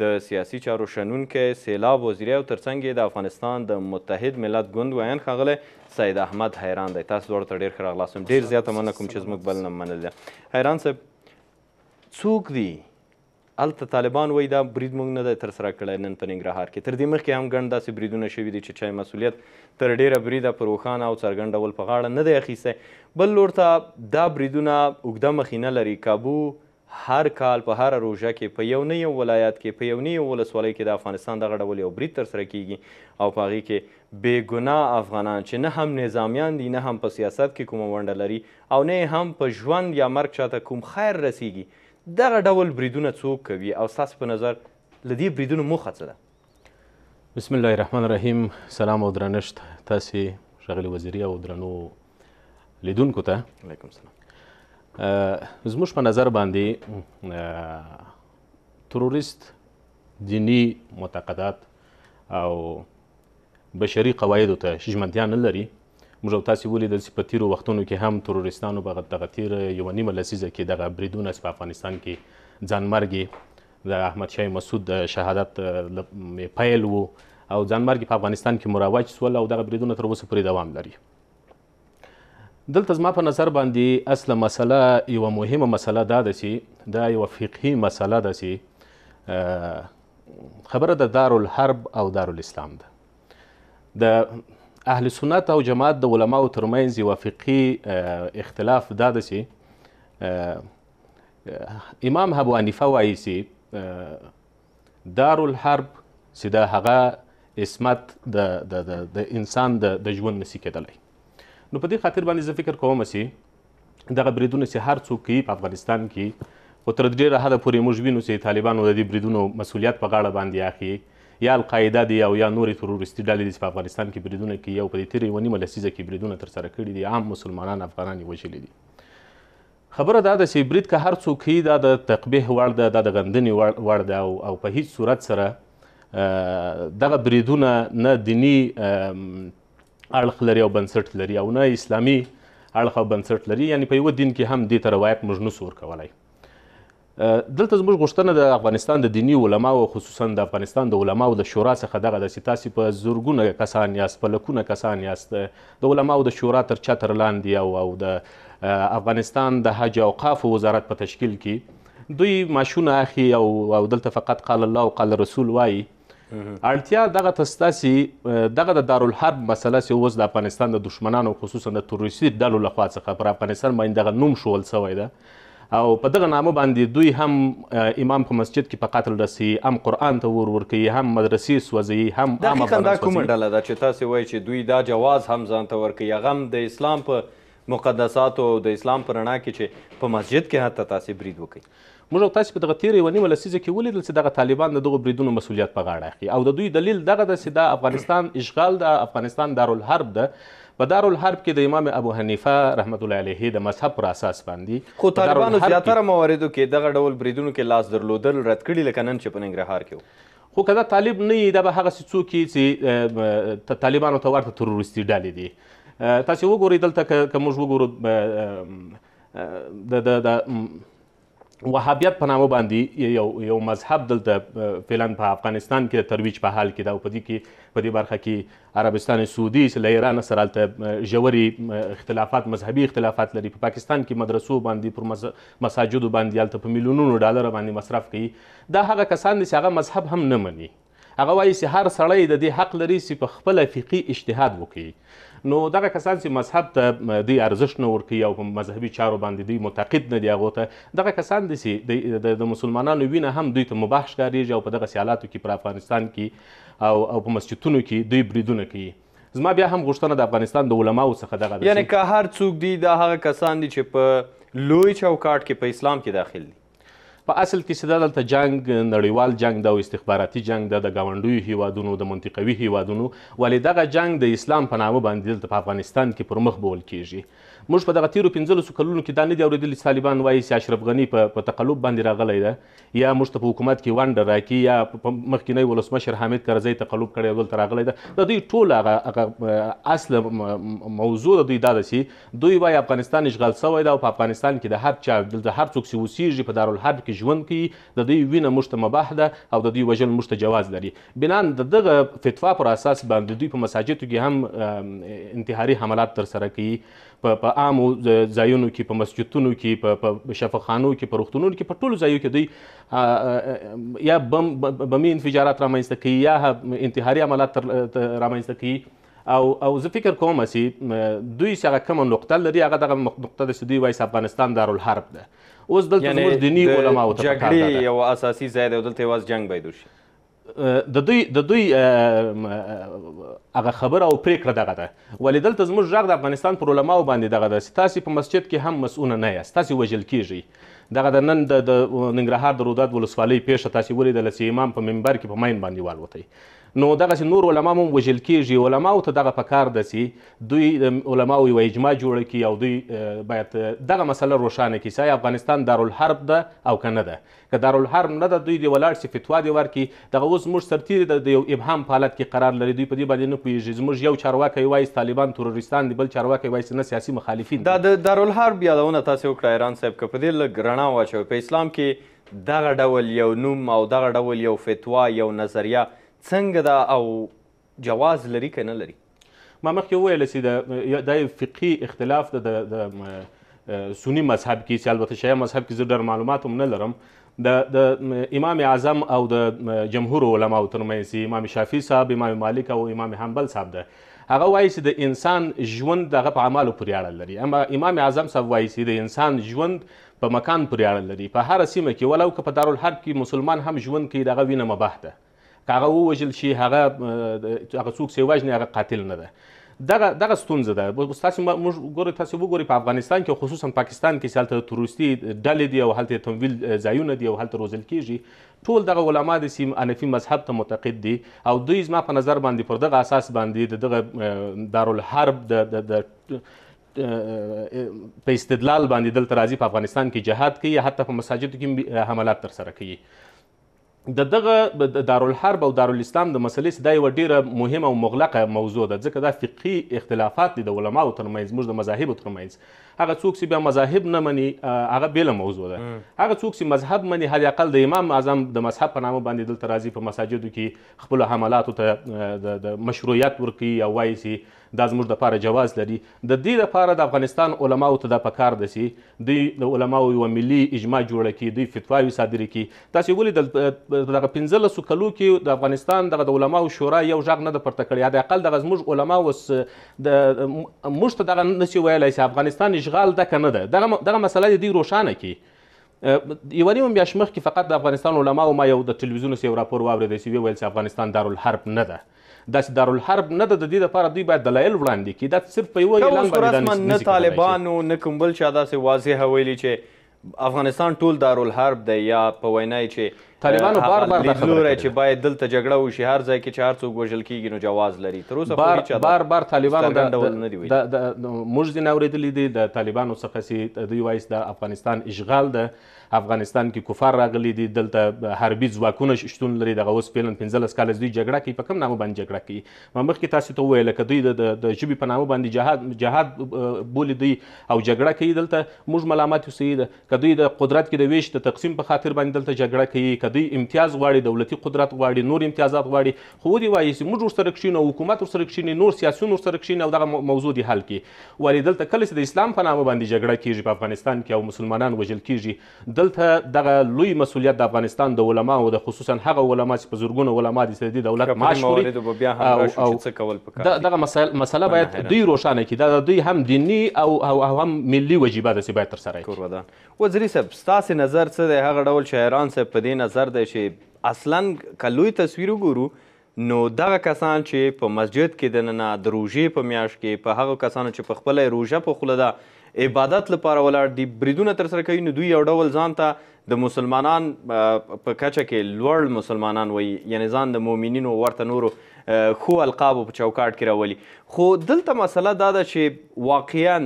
د سیاسي چارو شنونکی سېلاب وزیری او ترڅنګ یې د افغانستان د متحد ملت ګوند ویاند ښاغلی سید احمد حیران دی. تاسو دواړو ته ډېر ښه راغلاست وایم. ډېر زیاته مننه کوم چې زموږ بلنه مو منلې ده. حیران صاحب څوک دي هلته طالبان وایي دا برید موږ نه دی ترسره کړی نن په ننګرهار کې تر دې مخکې هم ګڼ داسې بریدونه شوي دي چې چا مسؤلیت تر ډېره بریده په روښانه او څرګند ډول په غاړه نه دی اخیستی بل لور ته دا بریدونه اوږده مخینه لري کابو هر کال په هره روژه کې په یو نه یو ولایت کې، په یو نه یو ولسوالۍ کې د افغانستان دغه ډول یو برید ترسره کیږي او په هغې کې بې ګناه افغانان چې نه هم نظامیان دي، نه هم په سیاست کې کومه ونډه لري او نه یې هم په ژوند یا مرګ چاته کوم خیر رسیږي، دغه ډول بریدونه څوک کوي او ستاسې په نظر له دې بریدونو موخه څه ده؟ بسم الله الرحمن الرحیم سلام او درنښت تاسو ښاغلي وزیري او درنو لیدونکو ته علیکم سلام زموږ په نظر باندې تروریست دینی معتقدات او بشري قواعدو ته ژمنتیا نه لري موږ او تاسو ولیدل چې په تیرو وختونو کې هم تروریستانو په دغه تیر یو نیمه لسیزه کې دغه بریدونه چې په افغانستان کې ځانمرګي د احمد شاه مسعود د شهادت پیل وو او ځانمرګي په افغانستان کې مروج سول او دغه بریدونه تر اوسه پورې دوام لري دلته زما په نظر باندې اصله مسله یو مهمه مسله دا ده چې دا یو فقهي مسله ده چې خبره د دار الحرب او دار الاسلام ده د اهل سنت او جماعت د علماو ترمنځ یو فقهي اختلاف دا ده چې امام ابو حنیفه وایي چې دارالحرب چې دا هغه عصمت د د د د انسان د د ژوند نسی کېدلی نو په دې خاطر باندې زه فکر کوم چې دغه بریدونه چې هر څوک کوي په افغانستان کې خو تر ډېره حده پورې موږ وینو چې طالبانو د دې بریدونو مسؤلیت په غاړه باندې اخلي یا القاعده دی او یا نورې تروریستي ډلې دي چې په افغانستان کې بریدونه کوي او په دې تېره یوه نیمه لسیزه کې بریدونه ترسره کړي دي عام مسلمانان افغانان یې وژلي دي خبره دا ده چې برید که هر څو کوي دا د تقبیح وړ ده، دا د غندنې وړ ده او په هیڅ صورت سره دغه بریدونه نه دیني اړخ لري او بنسټ لري او نه اسلامي اړخ او بنسټ لري، یعنې په یوه دین کې هم دې ته روایت موږ نسو ورکولای. دلته زموږ غوښتنه د افغانستان د دیني علماو او خصوصا د افغانستان د علماو د شورا څخه دغه ده چې تاسې په زرګونه کسان یاست په لکونه کسان یاست د علماو د شورا تر چتر لاندې او او د افغانستان د حج او قاف وزارت په تشکیل کې دوی معاشونه اخی او او دلته فقط قال الله او قال رسول وایي اړتیا دغه ته سته چې دغه د دارالحرب مسله چې اوس د افغانستان د دشمنانو خصوصا د تروریستي ډلو لخوا څخه پر افغانستان باندې دغه نوم شول سوی ده او په دغه نامه باندې دوی هم امام په مسجد کې په قتل رسي هم قرآن ته ور ورکوي هم مدرسې سوځوي هم دقیقا دا کومه ډله ده چې تاسو وایي چې دوی دا جواز هم ځان ته ورکوي هغه هم د اسلام په مقدساتو او د اسلام په رڼا کې چې په مسجد کې حتی تاسو برید وکړي موږ او تاسې په دغه تېره یوه نیمه لسیزه کې ولیدل چې دغه طالبان د دغو بریدونو مسوولیت په غاړه اخلي او د دوی دلیل دغه ده چې دا افغانستان اشغال ده، افغانستان دارالحرب ده، په دارالحرب کې د امام ابو حنیفه رحمت الله علیه د مذهب پر اساس باندې خو طالبانو زیاتره مواردو کې دغه ډول بریدونو کې لاس درلودل رد کړي لکه نن چې په ننګرهار کې و. خو که دا طالب نه وي دا به هغسې څوک وي چې طالبانو ته ورته تروریستي ډلې دي. تاسې وګورئ دلته که موږ وګورو د د د وهابیت په نامه باندې یو یو مذهب دلته فعلا په افغانستان کې ترویج په حال کې دا په دې کې په دې برخه کې عربستان سعودي چې له ایران سره هلته ژوري اختلافات مذهبي اختلافات لري په پاکستان کې مدرسو باندې پر مساجدو باندې هلته په میلیونونو ډالر باندې مصرف کوي دا هغه کسان دي چې هغه مذهب هم نه مني هغه وايي چې هر سړی د دې حق لري چې په خپله فقهي اجتهاد وکړي نو دغه کسان چې مذهب ته دوی ارزښت نه ورکوي او په مذهبي چارو باندې دوی متقد نه دي هغو ته دغه کسان دي چې د مسلمانانو وینه هم دوی ته مباح ښکارېږي او په دغه سیالاتو کې پر افغانستان کې او او په مسجدونو کې دوی بریدونه کوي زما بیا هم غوښتنه د افغانستان د علماو څخه دغه یعنی که هر څوک دي دا هغه کسان دي چې په لوی چوکاټ کې په اسلام کې داخل دي په اصل کې چې دا دلته جنګ نړیوال جنګ ده او استخباراتي جنګ ده د ګاونډیو هیوادونو د منطقوي هیوادونو ولې دغه جنګ د اسلام په نامه باندې دلته په افغانستان کې پر مخ بول کیږي موږ په دغه تیرو پنځلسو کلونو کې دا نه دي اورېدلي چې طالبان وایي چې اشرف غني په, په تقلب باندې راغلی ده یا موږ ته په حکومت کې ونډه راکړي یا په مخکینی ولسمشر حامد کرزی تقلب کړی او دلته راغلی ده د دوی ټول هغه اصل موضوع د دوی دا ده چې دوی وايي افغانستان اشغال شوی ده او په افغانستان کې د هر چا دلته هر څوک چې اوسېږي په دارالحرب کې ژوند کوي د دوی وینه موږ ته مباح ده او د دوی وژل موږ ته جواز لري بناً د دغه فتوا پر اساس باندې دوی په مساجدو کې هم انتحاري حملات ترسره کوي په په عامو ځایونو کې په مسجدونو کې په په شفاخانو کې په روغتونونو کې په ټولو ځایو کې دوی یا بم بمي انفجارات رامنځته کوي یا انتحاري عملات رامنځته کوي او او زه فکر کوم چې دوی چې هغه کومه نقطه لري هغه دغه نقطه ده چې دوی وایي افغانستان دارالحرب ده اوس دلته یعنی زموږ دیني علماو ته پکار ده جګړې یو اساسي ځای دی او دلته یوازې جنګ باید وشي د دوی د دوی هغه خبره او پریکړه دغه ده ولې دلته زموږ ژغ د افغانستان پر علماو باندې دغه ده تاسو په مسجد کې هم مسؤل نه یاست تاسو وجل کیږي دغه د نن د ننګرهار د روداد ولسوالۍ پیښه تاسو ولیدل چې امام په منبر کې په ماین باندې والوتی نو دغسې نور علماء هم وژل کېږي، علماوو ته دغه په کار ده چې دوی علماوو یوه اجماع جوړه کړي او دوی باید دغه مسله روښانه کړي چې ایا افغانستان دارالحرب ده او که نه ده، که دارالحرب نه ده دوی دې ولاړ شي فتوا دې ورکړي، دغه اوس زموږ سرتېري د یو ابهام په حالت کې قرار لري، دوی په دې باندې نه پوهېږي، زموږ یو چارواکی وايي چې طالبان ترورېستان دي، بل چارواکی وايي چې نه سیاسي مخالفین دي. دا د دارالحرب یادونه تاسې وکړه ایران صاحب که په دې لږ رڼا واچوئ، په اسلام کې دغه ډول یو نوم او دغه ډول یو فتوا یو نظریه څنګه ده او جواز لري که نه لري؟ ما مخکې وویل چې دا یو فقهي اختلاف ده د سني مذهب کې چې البته شیعه مذهب کې زه ډېر معلومات هم نه لرم د امام اعظم او د جمهور علماو ترمنځ چې امام شافعي صاحب امام مالک او امام حنبل صاحب ده هغه وایي چې د انسان ژوند دغه په اعمالو پورې اړه لري اما امام اعظم صاحب وایي چې د انسان ژوند په مکان پورې اړه لري په هره سیمه کې ولو که په دارالحرب کې مسلمان هم ژوند کوي دغه وینه مباح ده که هغه ووژل شي هغه هغه څوک چې وژني هغه قاتل نه ده دغه دغه ستونزه ده تاسو موږ ګورئ تاسو وګورئ په افغانستان کې خصوصا پاکستان کې چې هلته تروریستي ډلې دي او هلته تمویل ځایونه دي او هلته روزل کیږي ټول دغه علما د سیم انفي مذهب ته معتقد دي او دوی زما په نظر باندې پر دغه اساس باندې د دغه دارالحرب د په استدلال باندې دلته راځي په افغانستان کې جهاد کوي حتی په مساجدو کې حملات تر سره کوي د دغه دارالحرب او دارالاسلام د مسلې دا یو ډیره مهمه او مغلقه موضوع ده ځکه دا فقهي اختلافات دي د علماو ترمنځ موږ د مذاهب ترمنځ هغه څوک چې بیا مذاهب نه مني هغه بیل موضوع ده هغه څوک چې مذهب مني هر اقل د امام اعظم د مذهب په نامه باندې دلته راځي په مساجدو کې خپل حملاتو ته د مشروعیت ورکوي او وایي چې دا زموږ لپاره جواز لري. د دې لپاره د افغانستان علماوو ته دا په کار ده چې دوی د علماوو یوه ملي اجماع جوړه کړي، دوی فتواوې صادرې کړي. تاسې ولیدل په دغه پنځلسو کلو کې د افغانستان دغه د علماوو شورا یو غږ نه ده پورته کړی. حد اقل دغه زموږ علما اوس د موږ ته دغه نه شي ویلای چې افغانستان اشغال ده که نه ده. دغه دغه مسله دې دوی روښانه کړي. یوه نیمه میاشت مخکې فقط د افغانستان علماوو ما یو د ټلویزیون څخه یو راپور واورېدی چې ویې ویل چې افغانستان دارالحرب نه ده. داسې دارالحرب نه ده ددې لپاره دوی باید دلایل وړاندې کړي دا صرف په یوه اعلان باندې دا نشي نه طالبانو نه کوم بل چا داسې واضح ویلي چې افغانستان ټول دارالحرب دی یا په وینا یې چې طالبانو بار بار دا خبره کړې چې باید دلته جګړه وشي هر ځای کې چې هر څوک وژل کیږي نو جواز لري تر اوسه بار بار بار طالبانو دا ډول نه دی ویلي موږ ځینې اورېدلي دي د طالبانو څخه چې دوی وایي د افغانستان اشغال ده افغانستان کی کفار راغلی دی دلته حربی ځواکونه شتون لری دغه اوس پیلن پنځلس کاله زدوی جګړه کوي په کوم نامه باندی جګړه کوي ما مخکی تاسی ته وویل که دوی د د ژبی په نامه باندی جهاد جهاد بولی دوی او جګړه کوي دلته موږ ملامت یو صحیح ده که دوی د قدرت کی د ویش د تقسیم په خاطر باندی دلته جګړه کوي که دوی امتیاز غواړي دولتی قدرت غواړي نور امتیازات غواړي خو ودی وایی چی موږ ورسره کښینو او حکومت ورسره کښینی نور سیاسیون ورسره کښینی او دغه موضوع دی حل کی. ولې دلته کله چې د اسلام په نامه باندې جګړه کېږي په افغانستان کې او مسلمانان وژل کېږي دلته دغه لوی مسولیت د افغانستان د علماو ده خصوصا هغه علما چې په زرګونو علما دي چې د دې دولت معاش خوري او دغه مسله باید دوی روښانه کړي دا د دوی هم دیني او او هم ملي وجیبه ده چې باید ترسره کړي وزیري صاحب ستاسې نظر څه دی هغه ډول چې حیران صاحب په دې نظر دی چې اصلا که لوی تصویر وګورو نو دغه کسان چې په مسجد کې دننه د روژې په میاشت کې په هغو کسانو چې پخپله یې روژه په خوله ده عبادت لپاره ولاړ دي بریدونه ترسره کوي نو دوی یو ډول ځان ته د مسلمانان په کچه کې لوړ مسلمانان وایي یعنی ځان د مؤمنینو ورته نورو ښو القابو په چوکاټ کې راولي خو دلته مسله دا ده چې واقعا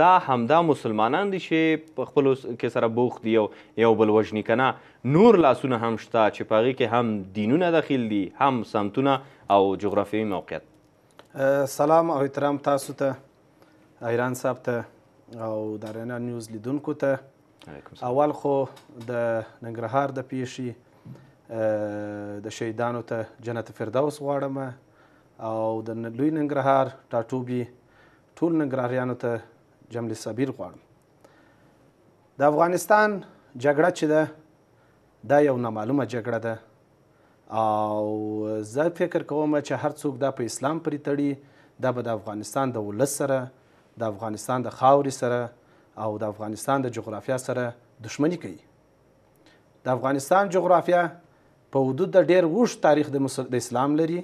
دا همدا مسلمانان دي چې په خپلو کې سره بوخت دي او یو بل وژني که نه نور لاسونه هم شته چې په هغې کې هم دینونه دخیل دي هم سمتونه او جغرافیوي موقعیت سلام او احترام تاسو ته ایران صاحب ته او د ارینا نیوز لیدونکو ته اول خو د ننګرهار د پیښې د شهیدانو ته جنت فردوس غواړم او د لوی ننګرهار ټاټوبي ټول ننګرهاریانو ته جمل صبیر غواړم د افغانستان جګړه چې ده دا یو نامعلومه جګړه ده او زه فکر کوم چې هر څوک دا په اسلام پرې تړي دا به د افغانستان د ولس سره د افغانستان د خاورې سره او د افغانستان د جغرافیا سره دښمني کوي د افغانستان جغرافیا په حدود د ډیر اوږد تاریخ د اسلام لري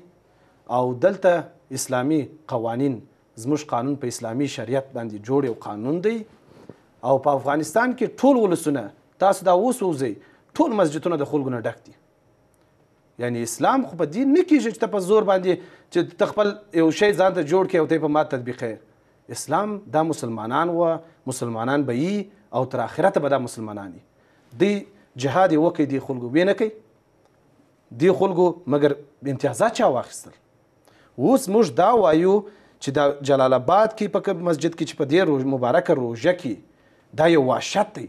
او دلته اسلامي قوانین زموږ قانون په اسلامي شریعت باندې جوړ یو قانون دی او په افغانستان کې ټول ولسونه تاسو دا اوس وځئ ټول مسجدونه د خلکو نه ډک دي یعنی اسلام خو په دې نه کېږي چې ته په زور باندې چې ته خپل یو شی ځان ته جوړ کړې او ته په ما تطبیقې اسلام دا مسلمانان و مسلمانان به یي او تر آخرته به دا مسلمانان دي دی جهاد یې وکړي دی خلکو ویې نه کوي دی خلکو مګر امتیازات چا واخیستل اوس موږ دا وایو چې دا جلال آباد کې په مسجد کې چې په دې روژ مبارکه روژه کې دا یو وحشت دی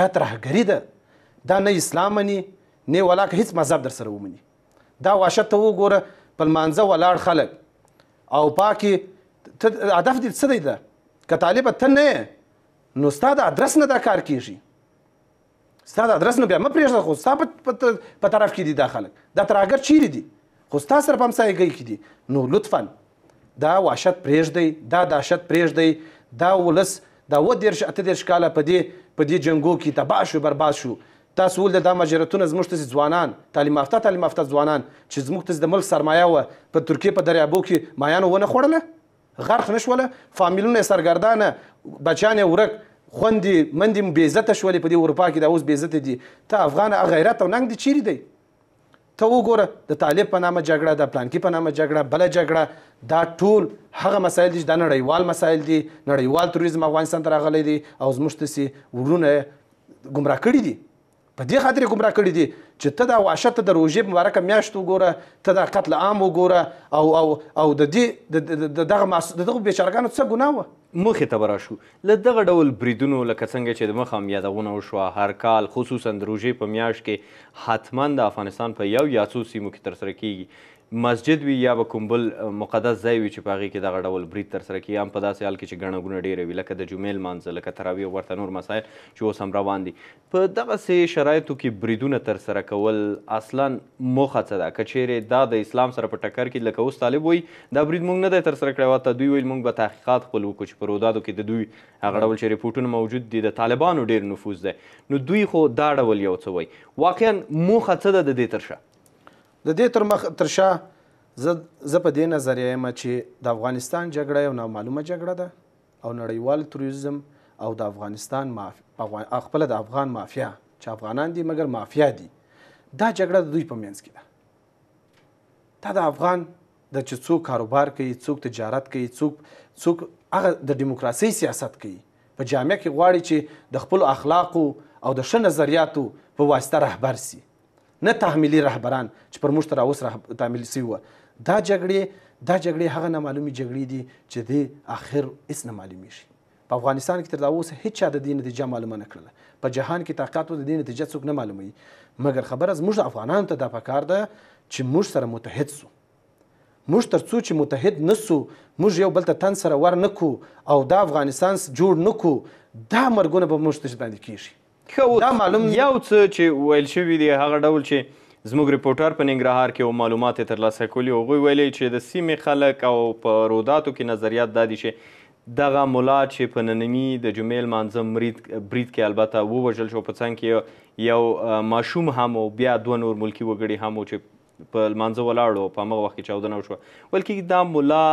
دا ترهګري ده دا نه اسلام مني نه ولاکه هیڅ مذهب در سره ومني دا وحشت ته وګوره په لمانځه ولاړ خلک او پاکي هدف دې څه دی ده که طالب ته نه نو ستا د ادرس نه دا کار کیږي ستا د ادرس نه بیا مه پرېږده خو ستا په طرف کې دي دا خلک دا ترهګر چیرې دي خو ستا سره په همسایګۍ کې دي نو لطفا دا وحشت پرېږدئ دا دهشت پرېږدئ دا ولس دا اووه دېرش اته دېرش کاله په دې په دې جنګو کې تباه شو برباد شو تاسو ولې دا مجرتونه زموږ تاسې ځوانان تعلیم یافته تعلیم یافته ځوانان چې زموږ تاسې د ملک سرمایه وه په ترکیې په دریابو کې مایانو ونه خوړله غرق نه شول فامیلونه یې سرګردانه بچیان یې ورک خوندې مندې بې عزته شولې په دې اروپا کې دا اوس بې عزته دي ته افغان غیرت او ننګ دې چیرې دی ته وګوره د طالب په نامه جګړه د پلانکی په نامه جګړه بل جګړه دا ټول هغه مسایل دي چې د نړیوال مسایل دي نړیوال تروریزم افغانستان ته راغلی دی او زموږ تاسې ورونه ګمراه کړي دي په دې خاطر یې ګمراه کړي دي چې ته دا وحشت ته د روژې مبارکه میاشت وګوره ته دا قتل عام وګوره او او او د دې د دغه د دغه بیچارګانو څه ګناه وه مخې ته به راشو له دغه ډول بریدونو لکه څنګه چې د مخه هم یادونه وشوه هر کال خصوصا د روژې په میاشت کې حتما د افغانستان په یو یا څو سیمو کې ترسره کیږي مسجد وي یا به کوم بل مقدس ځای وي چې په هغې کې دغه ډول برید ترسره کیږي هم په داسې حال کې چې ګڼه ګونه ډېره وي لکه د جمعې لمانځه لکه تراویح او ورته نور مسایل چې اوس هم روان دي په دغسې شرایطو کې بریدونه ترسره کول اصلاً موخه څه ده؟ که چېرې دا د اسلام سره په ټکر کې لکه اوس طالب وایي دا برید موږ نه دی ترسره کړی او حتی دوی ویل موږ به تحقیقات خپل وکړو چې په رودادو کې د دوی هغه ډول چې رپوټونه موجود دي د طالبانو ډېر نفوذ دی نو دوی خو دا ډول یو څه وایي واقعاً موخه څه ده د دې تر شا؟ د دې تر مخ تر شا زه زه په دې نظریه یم چې د افغانستان جګړه یو نامعلومه جګړه ده، او نړیوال تروریزم او د افغانستان مافیا خپله د افغان مافیا چې افغانان دي مګر مافیا دي دا جګړه د دوی په منځ کې ده دا د افغان د چې څوک کاروبار کوي څوک تجارت کوي څوک څوک هغه د دیموکراسي سیاست کوي په جامعه کې غواړي چې د خپل اخلاقو او د ښه نظریاتو په واسطه رهبر سي نه تحمیلي رهبران چې پر موږ تر اوس تحمیل سوي وه دا جګړې دا جګړې هغه نه معلومي جګړې دي چې دی اخر هیڅ نه معلومیږي په افغانستان کې تر دا اوسه هیڅ چا د دې نتیجه معلومه نه کړله په جهان کې تحقیقاتو د دې نتیجه څوک نه معلوموي مګر خبره زموږ افغانانو ته دا پکار ده چې موږ سره متحد سو موږ تر څو چې متحد نسو موږ یو بل ته تن سره ور نکو او دا افغانستان جوړ نکو دا مرګونه به موږ ته باندې کیږي ښه اوس یو څه چې ویل شوي دي هغه ډول چې زموږ رپورټر په ننګرهار کې و معلومات یې ترلاسه کولي هغوی ویلي چې د سیمې خلک او په روداتو کې نظریات دا دي چې دغه ملا چې په ننني د جمعې لمانځه مرید برید کې البته ووژل شو په څنګ کې یو ماشوم هم و بیا دوه نور ملکي وګړي هم و چې په لمانځه ولاړو په همغه وخت کې چاودنه وشوه ویل کېږي دا ملا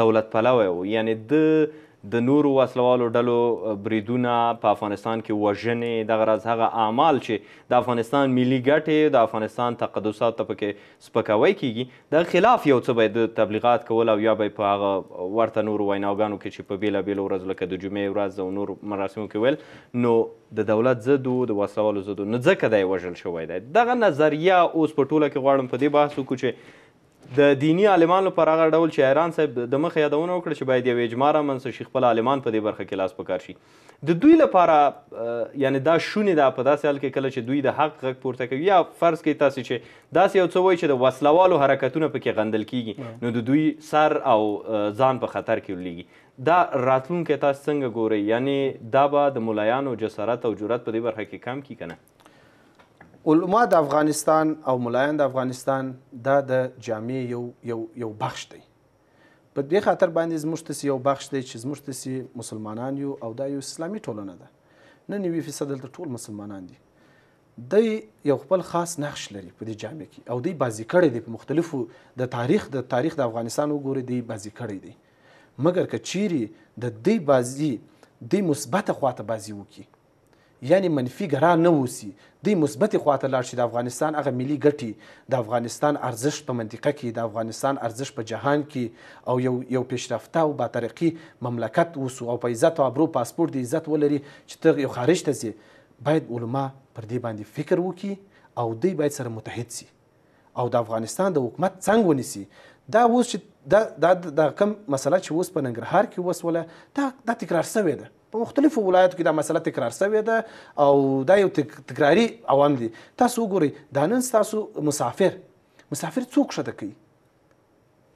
دولت پلوی و یعنې د د نورو وسلوالو ډلو بریدونه په افغانستان کې وژنې دغه راز هغه اعمال چې د افغانستان ملي ګټې د افغانستان تقدسات ته پکې سپکاوی کیږي د خلاف یو څه به د تبلیغات کول او یا به په هغه ورته نورو ویناګانو کې چې په بیلابیلو ورځو لکه د جمعې ورځ او نور مراسمو کې ویل نو د دولت ضد و، د وسله والو ضد و، نو ځکه دی وژل شوی دی. دغه نظریه اوس په ټوله کې غواړم په دې بحث وکړو چې د دیني عالمانو لپاره هغه ډول چې ایران صاحب د مخه یادونه وکړه چې باید یو اجماع رامنځته شي، خپل عالمان په دې برخه کې لاس په کار شي. د دوی لپاره یعنې دا شونې ده په داسې حال کې کله چې دوی د حق غږ پورته کوي یا فرض کړئ تاسې چې داسې یو څه وایي چې د وسله والو حرکتونه پکې غندل کېږي نو د دوی سر او ځان په خطر کې لویږي. دا راتلونکی تاسو څنګه ګورئ؟ یعنې دا به د ملایانو جسارت او جرات په دې برخه کې کم کړي که نه؟ علما د افغانستان او ملایان د افغانستان دا د جامعې یو یو یو بخش دی. په دې خاطر باندې زموږ تاسې یو بخش دی چې زموږ تاسې مسلمانان یو او دا یو اسلامي ټولنه ده. نه نوي فیصد دلته ټول مسلمانان دي. دی یو خپل خاص نقش لري په دې جامع کې او دی بازی کړی دی په مختلفو د تاریخ د تاریخ د افغانستان وګوري دی بازی کړی دی مګر که چیری د دی بازی دی مثبته خواته بازی وکی یعنی منفی ګرا نه اوسی دی مثبتی خواته لاړ شی د افغانستان هغه ملی ګټی د افغانستان ارزښت په منطقه کی د افغانستان ارزښت په جهان کی او یو یو پیشرفته او باترقی مملکت اوسو او په عزت او ابرو پاسپورت دی عزت ولری چی ته یو خارج ته ځی باید علما پر دی باندی فکر وکی او دی باید سره متحد سی. او د افغانستان د حکومت څنګ ونیسي دا اوس چې دا دا دا کوم مسله چې اوس په ننګرهار کې وسوله دا دا تکرار شوې ده په مختلفو ولایتو کې دا مسله تکرار شوې ده او دا یو تک تکراری عوام دي تاسو وګورئ دا نن تاسو مسافر مسافر څوک شته کوي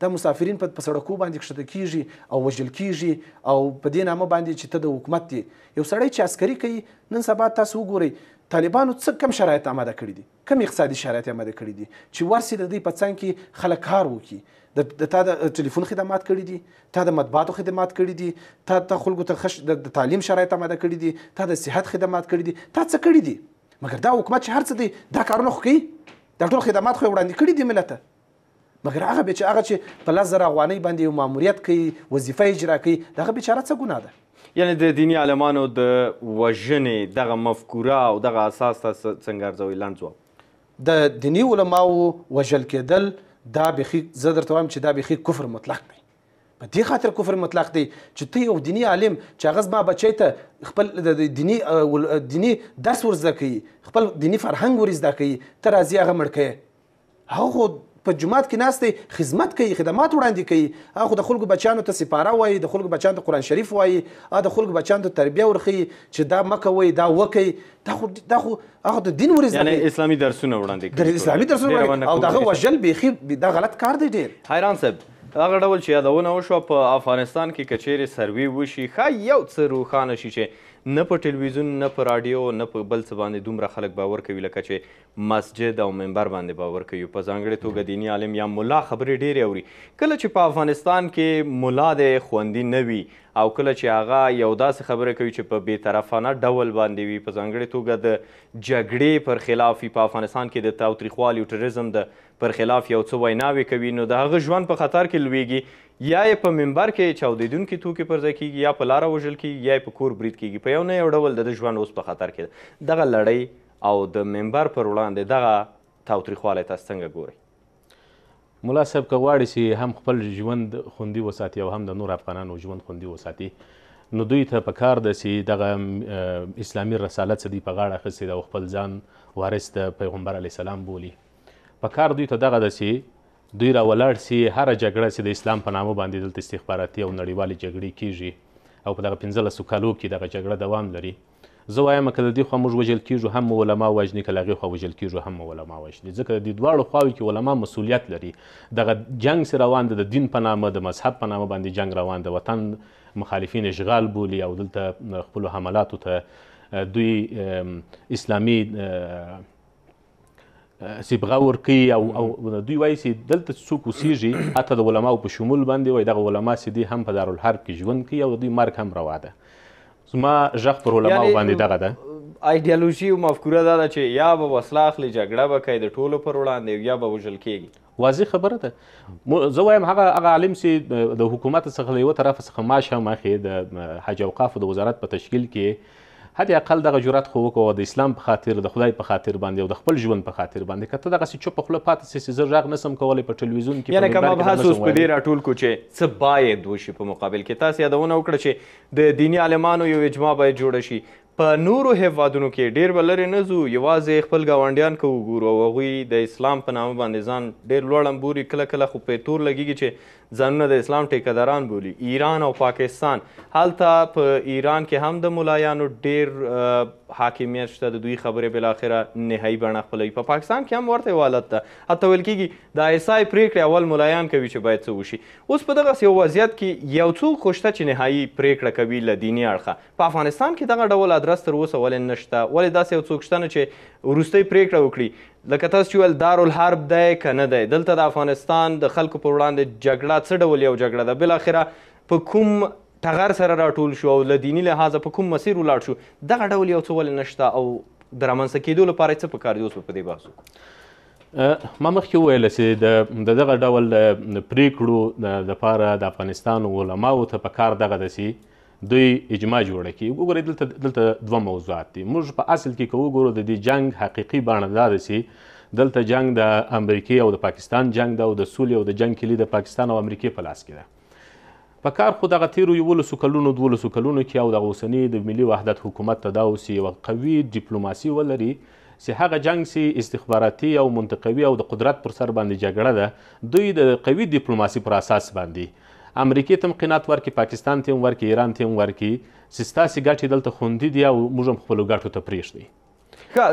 دا مسافرین په سړکو باندې کښته کیږي او وژل کیږي او په دې نامه باندې چې ته د حکومت دی یو سړی چې عسکري کوي نن سبا تاسو وګورئ طالبانو څه کم شرایط آماده کړي دي کم اقتصادي شرایط آماده کړي دي چې ورسي د دې په څنګ کې خلک کار وکړي د تا د ټلیفون خدمات کړي دي تا د مطبوعاتو خدمات کړي دي تا ته خلکو ته خش د تعلیم شرایط آماده کړي دي تا د صحت خدمات کړي دي تا څه کړي دي مګر دا حکومت چې هر څه دی دا کارونه خو کوي دا ټول خدمات خو وړاندې کړي دي ملت ته مګر هغه به چې هغه چې په لس زره افغانۍ باندې یو ماموریت کوي وظیفه اجرا کوي د هغه بیچاره څه ګناه ده یعنی د دیني عالمانو د وژنې دغه مفکوره او دغه اساس تاسو څنګه ارزوي لنډ ځواب د دیني علماو وژل کېدل دا بيخي زه درته وایم چې دا بيخي کفر مطلق دی په دې خاطر کفر مطلق دی چې ته یو دیني عالم چې هغه زما بچی ته خپل د دیني دیني درس ورزده کوي خپل دیني فرهنګ ورزده کوي ته راځي هغه مړ کوي هغه خو په جماعت کې ناست دی خدمت کوي خدمات وړاندې کوي هغه د خلکو بچانو ته سپاره وایي د خلکو بچانو ته قرآن شریف وایي هغه د خلکو بچانو ته تربیه ورخي چې دا مکوي دا وکي دا خو دا خو هغه د دین ورز یعنی اسلامي درسونه وړاندې کوي د اسلامي درسونه وړاندې او دغه وژل بيخي دا غلط کار دی ډیر حیران صاحب هغه ډول چې یادونه وشو په افغانستان کې کچېری سروي وشي خا یو څه روخانه شي چې نه په ټلویزیون نه په رادیو نه په بل څه باندې دومره خلک باور کوي لکه چې مسجد او منبر باندې باور کوي په ځانګړې توګه دیني عالم یا ملا خبرې ډېرې اوري کله چې په افغانستان کې ملا دی خوندي نه وي او کله چې هغه یو داسې خبره کوي چې په بیطرفانه ډول باندې وي په ځانګړې توګه د جګړې پر خلاف وي په افغانستان کې د تاوتریخوالي او ټریزم د پر خلاف یو څه ویناوې کوي نو د هغه ژوند په خطر کې لویږي یا یې په منبر کې چاودېدونکي توکي پر ځای کېږي یا په لاره وژل کېږي یا یې په کور برید کېږي په یو نه یو ډول د ده ژوند اوس په خطر کې ده دغه لړۍ او د ممبر پر وړاندې دغه تاوتریخوالی تاسو څنګه ګورئ؟ ملا صاحب که غواړي چې هم خپل ژوند خوندي وساتي او هم د نور افغانانو ژوند خوندي وساتي نو دوی ته په کار ده چې دغه اسلامي رساله څه دی په غاړه اخیستې ده او خپل ځان وارث د پیغمبر علیه السلام بولي په کار دوی ته دغه ده چې دوی را ولاړ سي هره جګړه چې د اسلام په نامه باندې دلته استخباراتي او نړیوالې جګړې کیږي او په دغه پنځلسو کالو کې دغه جګړه دوام لري زه وایم که له دې خوا موږ وژل کیږو هم مو علما وژني که له هغې خوا وژل کیږو هم مو علما وژني ځکه د دې دواړو خواوو کې علما مسولیت لري دغه جنګ چې روان ده د دین په نامه د مذهب په نامه باندې جنګ روان ده وطن مخالفین اشغال بولي او دلته خپلو حملاتو ته دوی اسلامي صبغه ورکوي او او دوی وایي چې دلته چې څوک اوسېږي حتی د علماو په شمول باندې وایي دغه علما چې دي هم په دارالحرب کې ژوند کوي او د دوی مرګ هم روا ده زما ږغ پر علماو يعني باندې دغه ده ایډیالوژي او مفکوره دا ده چې یا به وسله اخلي جګړه به کوي د ټولو پر وړاندې یا به وژل کېږي واضح خبره ده زه وایم هغه هغه عالم چې د حکومت څخه له یو طرف څخه معاش هم اخی د حج اوقاف د وزارت په تشکیل کې حد اقل دغه جرأت خو وکړو د اسلام په خاطر د خدای په خاطر باندې او د خپل ژوند په خاطر باندې کته دغه څه چوپ خپل پاتې سي چې زه غږ نسم کولای په ټلویزیون کې یعنی کوم بحث اوس په دې راټول کو چې څه باید وشي په مقابل کې تاسو یادونه وکړه چې د دینی عالمانو یو اجماع باید جوړ شي په نورو هیوادونو کې ډیر به لرې نه ځو یوازې خپل ګاونډیان که وګورو او هغوی د اسلام په نامه باندې ځان ډیر لوړ امبوري کله کله خو پرې تور لګیږي چې ځانونه د اسلام ټیکداران بولي ایران او پاکستان هلته په ایران کې هم د ملایانو ډیر حاکمیت شته د دوی خبرې بالاخره نهایی بڼه خپلوي په پاکستان کې هم ورته حالت ده حتی ویل کیږي د ایس آی پریکړه اول ملایان کوي چې باید څه وشي اوس په دغه یو وضعیت کې یو څوک خوشته چې نهایی پریکړه کوي له دیني اړخه په افغانستان کې دغه ډول ادرس تر اوسه ولې نشته ولې داسې یو څوک شته نه چې وروستۍ پریکړه وکړي لکه تاسو چې ویل دارالحرب دی که نه دی دلته د افغانستان د خلکو پر وړاندې جګړه څه ډول یو جګړه ده بالاخره په کوم ټغر سره راټول شو او له دیني لحاظه په کوم مسیر ولاړ شو دغه ډول یو څه ولې نشته او د رامنځته کېدو لپاره څه پکار دي اوس به په دې بحث وکړو ما مخکې وویل چې د د دغه ډول پریکړو لپاره د افغانستان علماو ته پکار دغه ده چې دوی اجماع جوړه کړي وګورئ دلته دلته دوه موضوعات دي موږ په اصل کې که وګورو د دې جنګ حقیقي بڼه دا ده چې دلته جنګ د امریکې او د پاکستان جنګ ده او د سولې او د جنګ کلي د پاکستان او امریکې په لاس کې ده په کار خو دغه تیرو یولسو کلونو دولسو کلونو کې او دغه اوسني د ملي وحدت حکومت ته دا اوس یوه قوي ډیپلوماسي ولري چې هغه جنګ سي استخباراتي او منطقوي او د قدرت پر سر باندې جګړه ده دوی د قوي دیپلوماسي پر اساس باندې امریکې ته هم قناعت ورکړي، پاکستان ته هم ورکړي، ایران ته هم ورکړي چې ستاسې ګټې دلته خوندي دي او موږ هم خپلو ګټو ته پرېږدئ. ښه،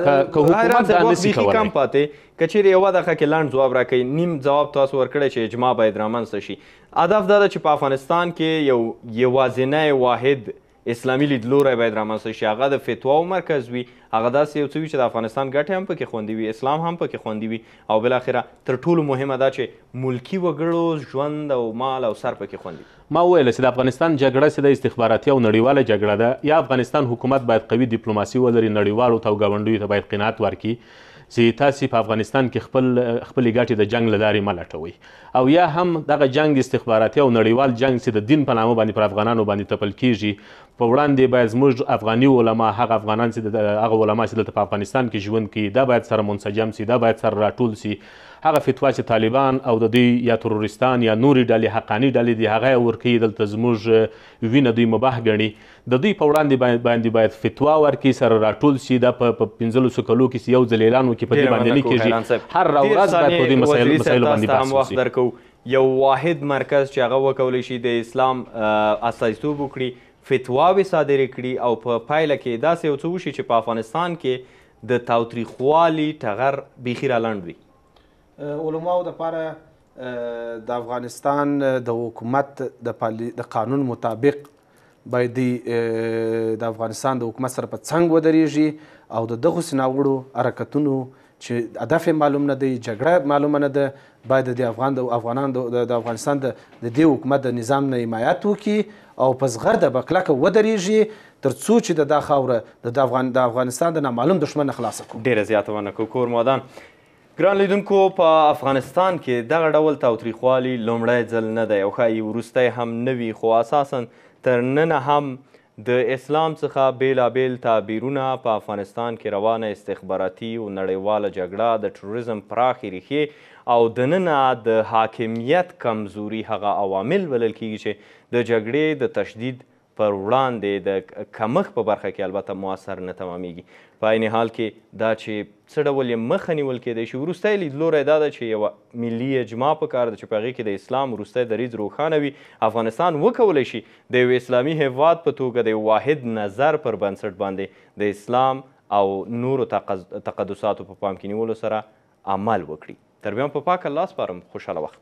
حیران صاحب وخت بیخي کم پاتې، که چېرې یوه دقیقه کې لنډ ځواب راکړئ، نیم ځواب تاسو ورکړی چې اجماع باید رامنځته شي، هدف دا ده چې په افغانستان کې یو یوازینی واحد اسلامي لیدلوری باید رامنځته شي، هغه د فتواو مرکز وي، هغه داسې یو څه وي چې د افغانستان ګټې هم پکې خوندي وي، اسلام هم پکې خوندي وي او بالاخره تر ټولو مهمه دا چې ملکي وګړو ژوند او مال او سر پکې خوندي وي. ما وویل چې د افغانستان جګړه چې ده استخباراتي او نړیواله جګړه ده، یا افغانستان حکومت باید قوي دیپلوماسي ولري، نړیوالو ته او ګاونډیو ته باید قناعت ورکړي، چې تاسې په افغانستان کې خپل خپلې ګټې د جنګ له لارې مه لټوئ او یا هم دغه جنګ د استخباراتي او نړیوال جنګ چې د دین په نامه باندې پر افغانانو باندې تپل کېږي په وړاندې باید زموږ افغاني علما هغه افغانان چې د هغه علما چې دلته په افغانستان کې ژوند کوي دا باید سره منسجم سي دا باید سره راټول سي هغه فتوا چې طالبان او د دوی یا تروریستان یا نورې ډلې حقاني ډلې دي هغه ورکوي دلته زموږ وینه دوی مباح ګڼي د دوی په وړاندې باندې باید فتوا ورکړي سره راټول شي دا په پنځلسو کلو کې چې یو ځل اعلان وکړي په دې باندې نه کېږي هر راورځ باید په دې مسایلو باندې بحث وشي. یو واحد مرکز چې هغه وکولی شي د اسلام استازیتوب وکړي فتواوې صادرې کړي او په پایله کې داسې یو څه وشي چې په افغانستان کې د تاوتریخوالي ټغر بیخي رالنډ وي. علماو دپاره د افغانستان د حکومت د قانون مطابق باید دی د افغانستان د حکومت سره په څنګ ودرېږي او د دغسې ناوړو حرکتونو چې هدف یې معلوم نه دی جګړه معلومه نه ده باید د افغان د افغانان د افغانستان د دې حکومت د نظام نه حمایت وکړي او په زغرده به کلکه ودرېږي تر څو چې د دا خاوره د افغان د افغانستان د نامعلوم دښمن نه خلاصه کړو ډېره زیاته مننه کور مودان ګران لیدونکو په افغانستان کې دغه ډول تاوتریخوالي لومړی ځل نه دی او ښایي وروستی هم نه وي خو اساسا تر ننه هم د اسلام څخه بېلابېل تعبیرونه په افغانستان کې روانه استخباراتي او نړیواله جګړه د تروریزم پراخې ریښې او دننه د حاکمیت کمزوري هغه عوامل بلل کیږي چې د جګړې د تشدید پر وړاندې د کمښت په برخه کې البته موثر نه تمامېږي. په عین حال کې دا چې څه ډول یې مخه نیول کېدای شي، وروستی لیدلوری دا ده چې یوه ملي اجماع په کار ده چې په هغې کې د اسلام وروستی دریځ روښانه وي. افغانستان وکولای شي د یوه اسلامي هېواد په توګه د یو واحد نظر پر بنسټ باندې د اسلام او نورو تقدساتو په پام کې نیولو سره اعمال وکړي. تر بیا مو په پاک الله سپارم خوشاله وخت.